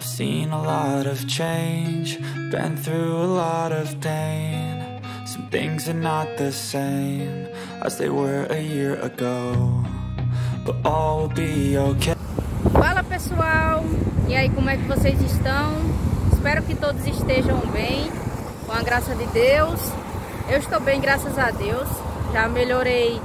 I've seen a lot of change, been through a lot of pain. Some things are not the same as they were a year ago. But all will be okay. Fala pessoal, e aí como é que vocês estão? Espero que todos estejam bem, com a graça de Deus. Eu estou bem, graças a Deus. Já melhorei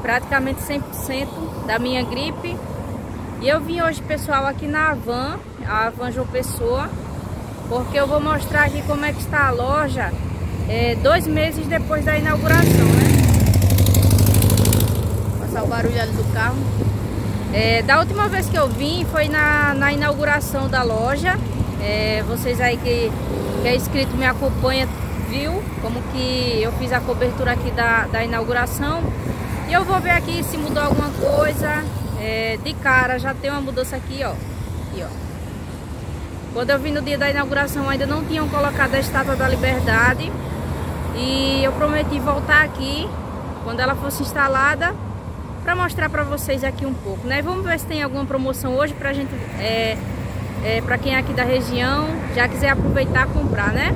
praticamente 100% da minha gripe. E eu vim hoje, pessoal, aqui na Avan, a Avan João Pessoa, porque eu vou mostrar aqui como é que está a loja é, dois meses depois da inauguração, né? Passar o barulho ali do carro. É, da última vez que eu vim foi na, na inauguração da loja. É, vocês aí que, que é inscrito me acompanha viu como que eu fiz a cobertura aqui da, da inauguração. E eu vou ver aqui se mudou alguma coisa. É, de cara já tem uma mudança aqui, ó. Aqui, ó. Quando eu vim no dia da inauguração ainda não tinham colocado a Estátua da Liberdade. E eu prometi voltar aqui quando ela fosse instalada para mostrar para vocês aqui um pouco, né? Vamos ver se tem alguma promoção hoje pra gente, é, é, para quem é aqui da região, já quiser aproveitar comprar, né?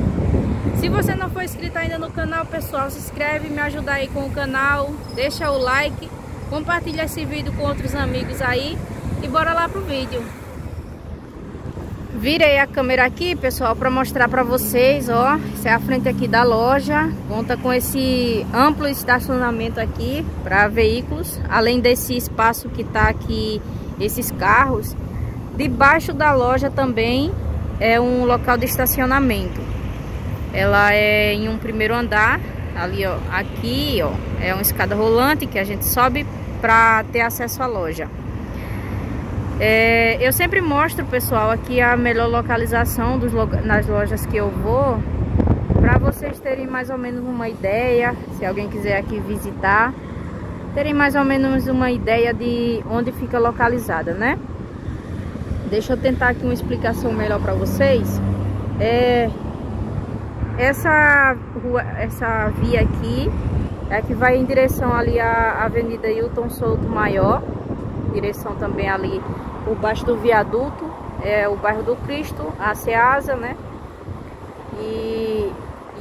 Se você não for inscrito ainda no canal, pessoal, se inscreve, me ajuda aí com o canal, deixa o like, compartilha esse vídeo com outros amigos aí e bora lá pro vídeo. Virei a câmera aqui, pessoal, para mostrar para vocês, ó, essa é a frente aqui da loja, conta com esse amplo estacionamento aqui para veículos, além desse espaço que tá aqui, esses carros, debaixo da loja também é um local de estacionamento. Ela é em um primeiro andar, ali ó, aqui ó, é uma escada rolante que a gente sobe para ter acesso à loja. É, eu sempre mostro, pessoal, aqui a melhor localização dos, nas lojas que eu vou, para vocês terem mais ou menos uma ideia, se alguém quiser aqui visitar, terem mais ou menos uma ideia de onde fica localizada, né? Deixa eu tentar aqui uma explicação melhor para vocês. É, essa rua, essa via aqui é que vai em direção ali à Avenida Hilton Souto Maior, direção também ali por baixo do viaduto, é o bairro do Cristo, a Ceasa, né? E,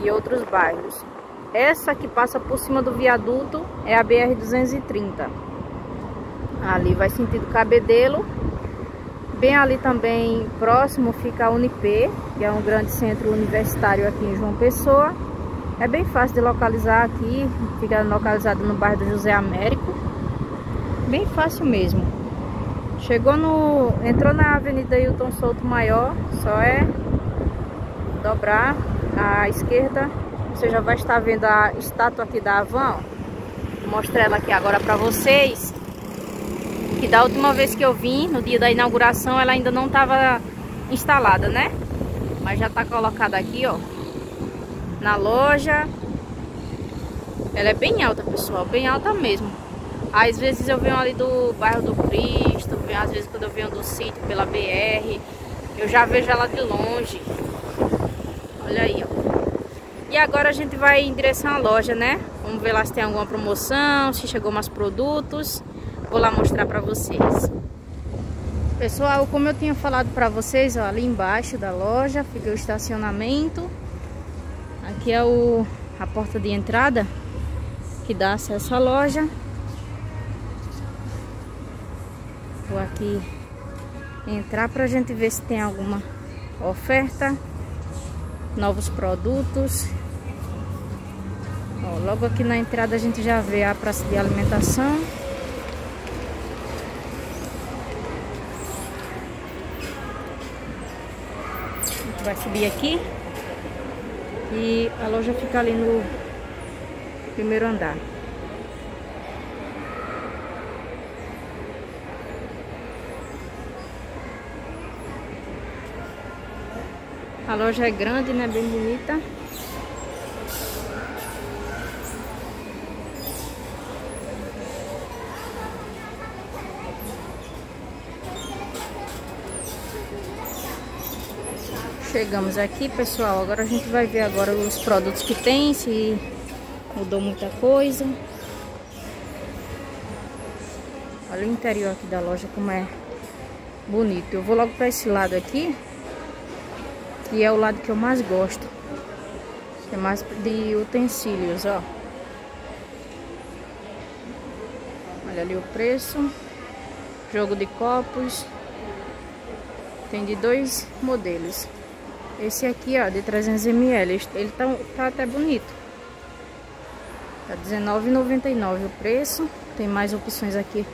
e outros bairros. Essa que passa por cima do viaduto é a BR 230. Ali vai sentido Cabedelo Bem ali também próximo fica a Unip, que é um grande centro universitário aqui em João Pessoa. É bem fácil de localizar aqui, fica localizado no bairro do José Américo. Bem fácil mesmo. Chegou no. entrou na Avenida Hilton Souto Maior, só é dobrar à esquerda. Você já vai estar vendo a estátua aqui da Avan. Vou mostrar ela aqui agora para vocês que da última vez que eu vim, no dia da inauguração, ela ainda não estava instalada, né? Mas já está colocada aqui, ó, na loja. Ela é bem alta, pessoal, bem alta mesmo. Às vezes eu venho ali do bairro do Cristo, às vezes quando eu venho do sítio pela BR, eu já vejo ela de longe. Olha aí, ó. E agora a gente vai em direção à loja, né? Vamos ver lá se tem alguma promoção, se chegou mais produtos. Vou lá mostrar pra vocês. Pessoal, como eu tinha falado pra vocês, ó, ali embaixo da loja fica o estacionamento. Aqui é o, a porta de entrada que dá acesso à loja. Vou aqui entrar pra gente ver se tem alguma oferta, novos produtos. Ó, logo aqui na entrada a gente já vê a praça de alimentação. vai subir aqui e a loja fica ali no primeiro andar. A loja é grande, né? Bem bonita. Chegamos aqui, pessoal. Agora a gente vai ver agora os produtos que tem, se mudou muita coisa. Olha o interior aqui da loja como é bonito. Eu vou logo para esse lado aqui, E é o lado que eu mais gosto. É mais de utensílios, ó. Olha ali o preço. Jogo de copos. Tem de dois modelos. Esse aqui, ó, de 300ml. Ele tá, tá até bonito. Tá R$19,99 o preço. Tem mais opções aqui.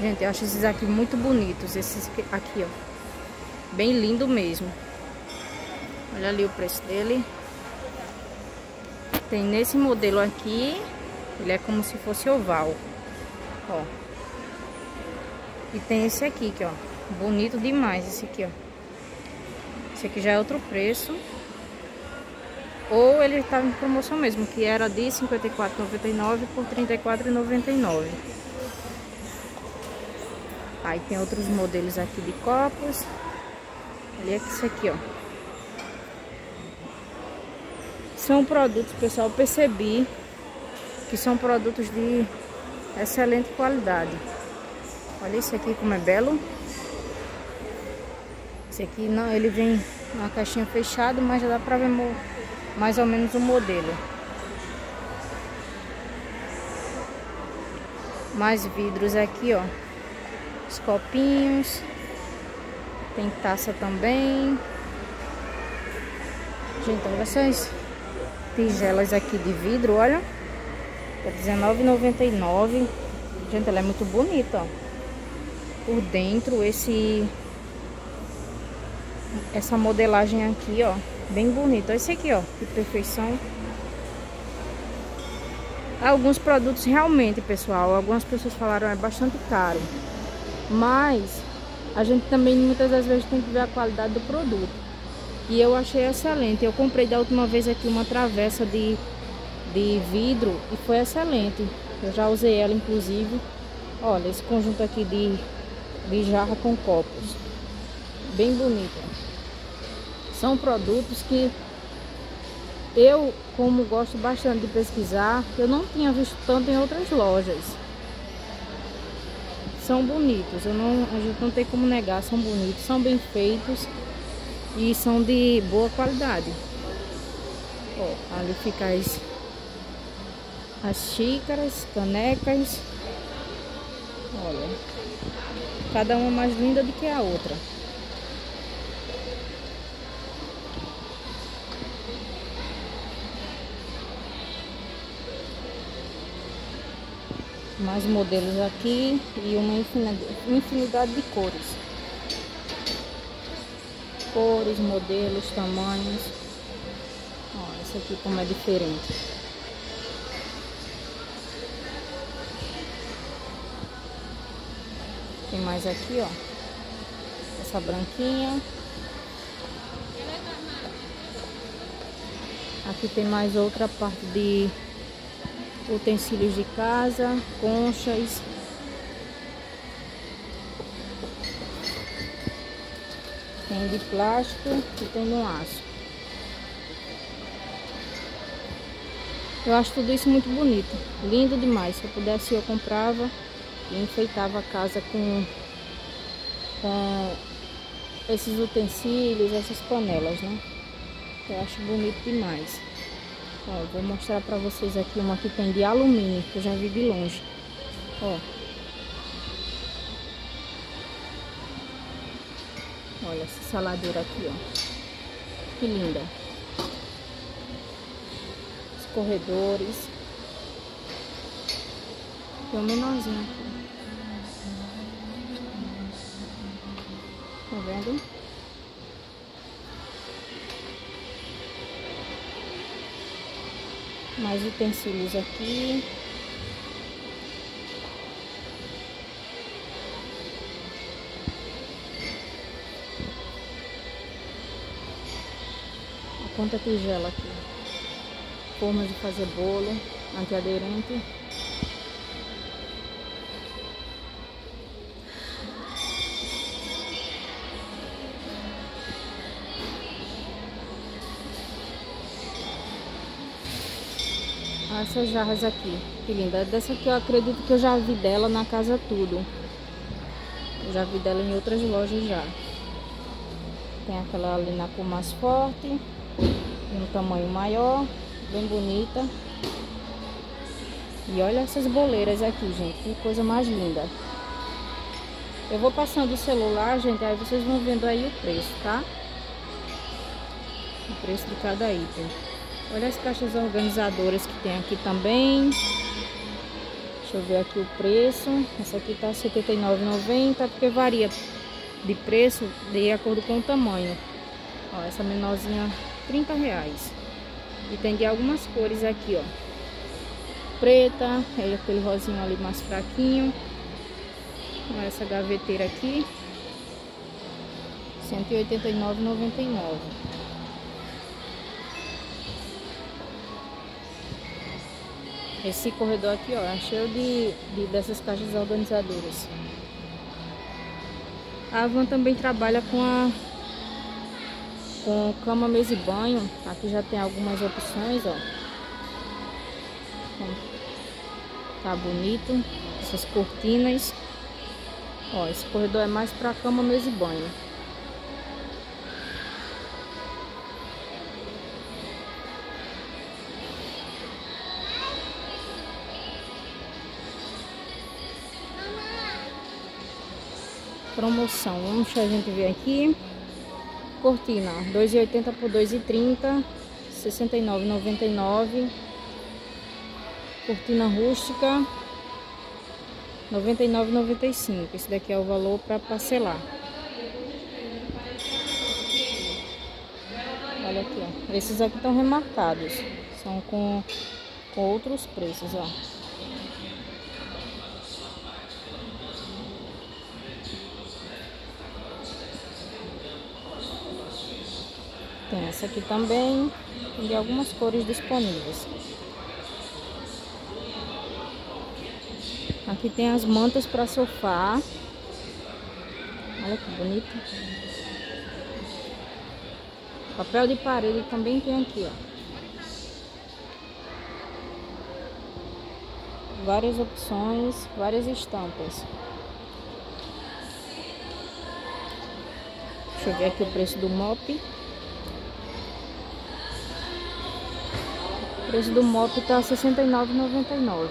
Gente, eu acho esses aqui muito bonitos. Esses aqui, ó. Bem lindo mesmo. Olha ali o preço dele. Tem nesse modelo aqui. Ele é como se fosse oval. Ó. E tem esse aqui, que ó. Bonito demais esse aqui, ó. Esse aqui já é outro preço. Ou ele estava em promoção mesmo, que era de R$ 54,99 por R$ 34,99. Aí tem outros modelos aqui de copos. Olha esse aqui, ó. São produtos, pessoal, percebi que são produtos de excelente qualidade. Olha esse aqui como é belo. Esse aqui não, ele vem na caixinha fechada, mas já dá pra ver mais ou menos o modelo. Mais vidros aqui, ó. Os copinhos. Tem taça também. Gente, olha essas tigelas aqui de vidro, olha. É R$19,99. Gente, ela é muito bonita, ó. Por dentro, esse... Essa modelagem aqui, ó. Bem bonito. Esse aqui, ó. Que perfeição. Alguns produtos realmente, pessoal. Algumas pessoas falaram é bastante caro. Mas a gente também muitas das vezes tem que ver a qualidade do produto. E eu achei excelente. Eu comprei da última vez aqui uma travessa de, de vidro e foi excelente. Eu já usei ela inclusive. Olha, esse conjunto aqui de, de jarra com copos. Bem bonito. São produtos que eu, como gosto bastante de pesquisar, eu não tinha visto tanto em outras lojas. São bonitos, eu não, a gente não tem como negar, são bonitos, são bem feitos e são de boa qualidade. Ó, ali fica as, as xícaras, canecas. Olha, cada uma mais linda do que a outra. mais modelos aqui e uma infinidade de cores cores, modelos, tamanhos. Ó, esse aqui como é diferente. Tem mais aqui ó. Essa branquinha. Aqui tem mais outra parte de utensílios de casa, conchas. Tem de plástico e tem no aço. Eu acho tudo isso muito bonito, lindo demais. Se eu pudesse eu comprava e enfeitava a casa com, com esses utensílios, essas panelas, né? Eu acho bonito demais. Ó, vou mostrar pra vocês aqui uma que tem de alumínio, que eu já vi de longe. Ó. Olha essa saladeira aqui, ó. Que linda. Os corredores. Tem um menorzinho aqui. Tá vendo? mais utensílios aqui. A ponta tigela aqui. Formas de fazer bolo, antiaderente. essas jarras aqui. Que linda. Dessa aqui eu acredito que eu já vi dela na casa tudo. Eu já vi dela em outras lojas já. tem aquela ali na cor mais forte, tamanho maior, bem bonita. E olha essas boleiras aqui, gente, que coisa mais linda. Eu vou passando o celular, gente, aí vocês vão vendo aí o preço, tá? O preço de cada item. Olha as caixas organizadoras que tem aqui também. Deixa eu ver aqui o preço. Essa aqui tá R$ 79,90, porque varia de preço de acordo com o tamanho. Ó, essa menorzinha, 30 reais. E tem de algumas cores aqui, ó preta, é aquele rosinho ali mais fraquinho. Essa gaveteira aqui, R$ 189,99. Esse corredor aqui, ó, é cheio de, de dessas caixas organizadoras. A Avan também trabalha com a com cama, mesa e banho. Aqui já tem algumas opções, ó. Tá bonito. Essas cortinas. Ó, esse corredor é mais pra cama, mesa e banho. Promoção. Vamos a gente ver aqui. Cortina, 2,80 por 2,30, 69,99 cortina rústica 99,95 esse daqui é o valor para parcelar. Olha aqui ó. Esses aqui estão remarcados são com, com outros preços ó tem essa aqui também de algumas cores disponíveis Aqui tem as mantas para sofá. Olha que bonito. Papel de parede também tem aqui, ó. Várias opções, várias estampas. Deixa eu ver aqui o preço do mop. Preço do mop tá R$ 69,99.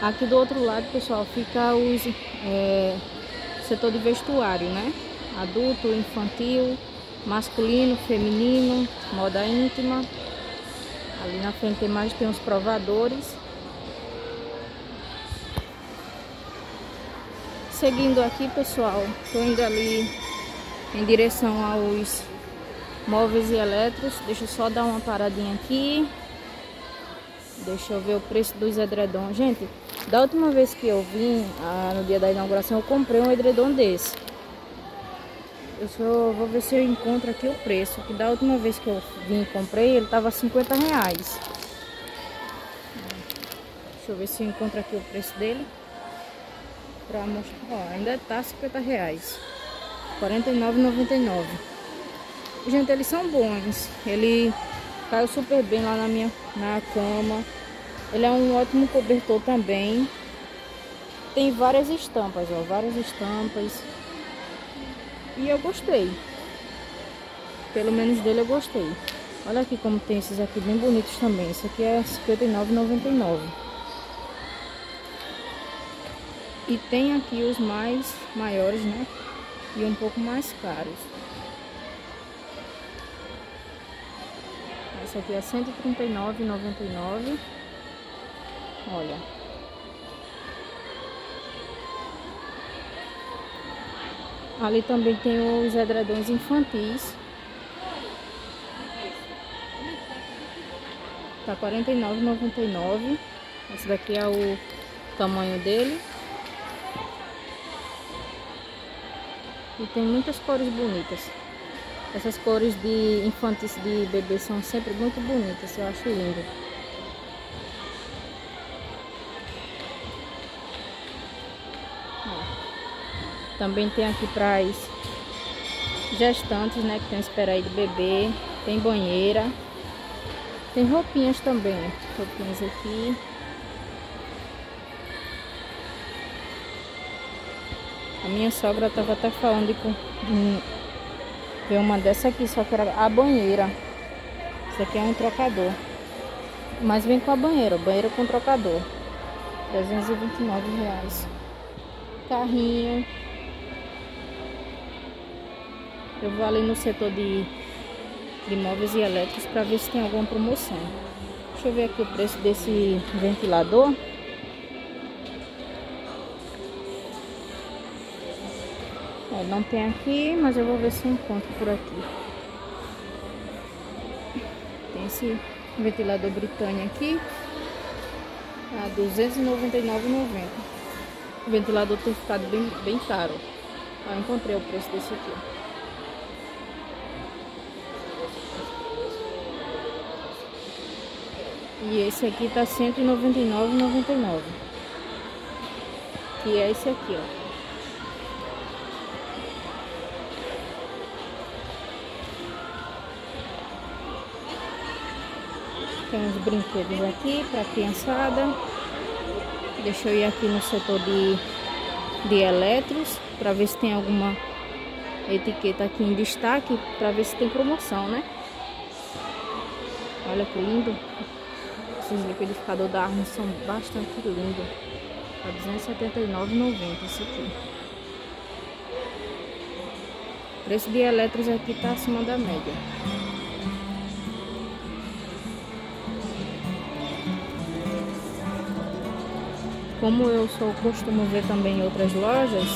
Aqui do outro lado, pessoal, fica o é, setor de vestuário, né? Adulto, infantil, masculino, feminino, moda íntima. Ali na frente tem mais, tem os provadores. Seguindo aqui, pessoal, tô indo ali em direção aos móveis e elétricos. Deixa eu só dar uma paradinha aqui. Deixa eu ver o preço dos edredons. Gente, da última vez que eu vim, ah, no dia da inauguração, eu comprei um edredom desse. Eu só vou ver se eu encontro aqui o preço. Que da última vez que eu vim e comprei, ele tava 50 reais. Deixa eu ver se eu encontro aqui o preço dele. Pra mostrar. Ó, ainda tá 50 reais. R$ 49,99. Gente, eles são bons. Ele caiu super bem lá na minha na cama. Ele é um ótimo cobertor também. Tem várias estampas, ó, várias estampas. E eu gostei. Pelo menos dele eu gostei. Olha aqui como tem esses aqui bem bonitos também. Esse aqui é R$ 59,99. E tem aqui os mais maiores, né? E um pouco mais caros. Esse aqui é R$ 139,99. Olha. Ali também tem os edredons infantis. Tá R$ 49,99. Esse daqui é o tamanho dele. E tem muitas cores bonitas. Essas cores de infantis de bebê são sempre muito bonitas, eu acho lindo. Também tem aqui para as gestantes, né? Que tem espera aí de bebê. Tem banheira. Tem roupinhas também, roupinhas aqui. A minha sogra tava até falando de ver uma dessa aqui, só que era a banheira. Isso aqui é um trocador. Mas vem com a banheira, banheira com trocador. 329 reais. Carrinho. Eu vou ali no setor de, de móveis e elétricos para ver se tem alguma promoção. Deixa eu ver aqui o preço desse ventilador. É, não tem aqui, mas eu vou ver se encontro por aqui. Tem esse ventilador Britânia aqui. A R$ 299,90. O ventilador tem ficado bem, bem caro. Ah, encontrei o preço desse aqui. E esse aqui tá R$ 199,99. Que é esse aqui, ó. Tem uns brinquedos aqui para criançada. Deixa eu ir aqui no setor de, de eletros para ver se tem alguma etiqueta aqui em destaque para ver se tem promoção, né? Olha que lindo. Esses liquidificadores da Arma são bastante lindos. Tá R$279,90 esse aqui. O preço de eletros aqui tá acima da média. Como eu sou costumo ver também em outras lojas,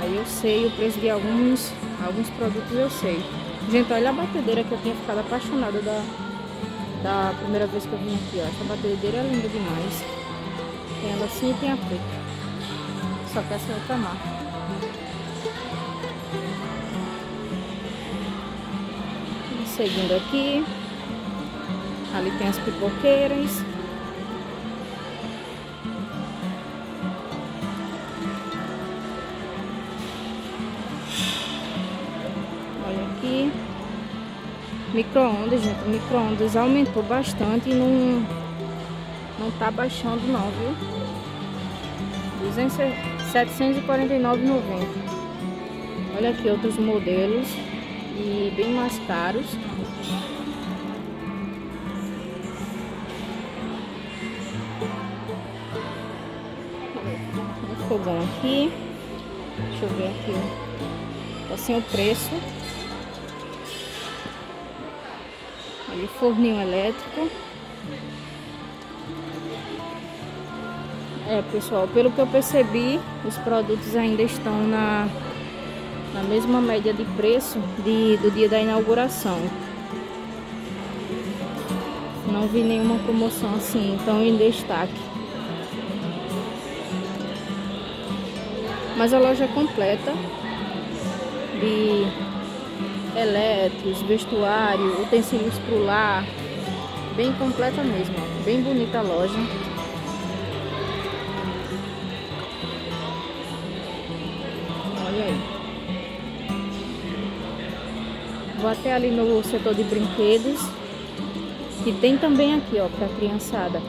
aí eu sei o preço de alguns, alguns produtos eu sei. Gente, olha a batedeira que eu tinha ficado apaixonada da, da primeira vez que eu vim aqui, ó. Essa batedeira é linda demais. Tem ela assim e tem a preta. Só que essa é outra marca. Seguindo aqui. Ali tem as pipoqueiras. Micro-ondas, gente. Micro-ondas aumentou bastante e não, não tá baixando não, viu? 749,90. Olha aqui outros modelos e bem mais caros. Fogão aqui. Deixa eu ver aqui. Sem o preço. Ali, forninho elétrico. É, pessoal, pelo que eu percebi, os produtos ainda estão na, na mesma média de preço de, do dia da inauguração. Não vi nenhuma promoção assim, tão em destaque. Mas a loja é completa de elétricos, vestuário, utensílios para lar. Bem completa mesmo, ó. bem bonita a loja. Olha aí. Vou até ali no setor de brinquedos. Que tem também aqui, ó, para criançada.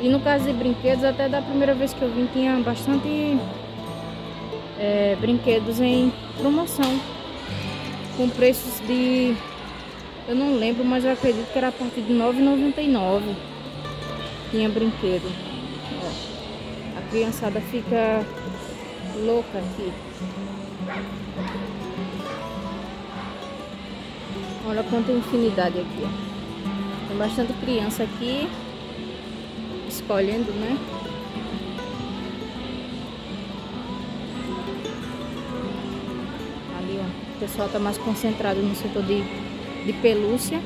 E no caso de brinquedos, até da primeira vez que eu vim, tinha bastante é, brinquedos em promoção com preços de eu não lembro, mas eu acredito que era a partir de R$ 9,99 tinha brinquedo. Ó, a criançada fica louca aqui. Olha quanta infinidade aqui. Tem bastante criança aqui escolhendo, né? Pessoal está mais concentrado no setor de, de pelúcia.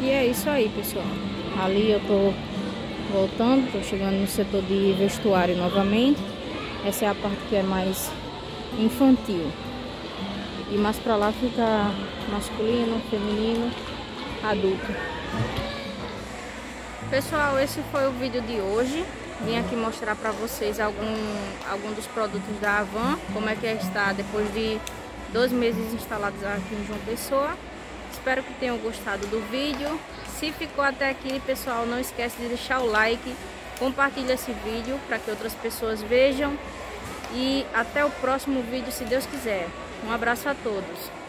E é isso aí, pessoal. Ali eu tô voltando, tô chegando no setor de vestuário novamente. Essa é a parte que é mais infantil. E mais pra lá fica masculino, feminino, adulto. Pessoal, esse foi o vídeo de hoje. Vim aqui mostrar para vocês algum, algum dos produtos da Avan, como é que está depois de, dois meses instalados aqui em João Pessoa. Espero que tenham gostado do vídeo. Se ficou até aqui, pessoal, não esquece de deixar o like, compartilha esse vídeo para que outras pessoas vejam. E até o próximo vídeo, se Deus quiser. Um abraço a todos.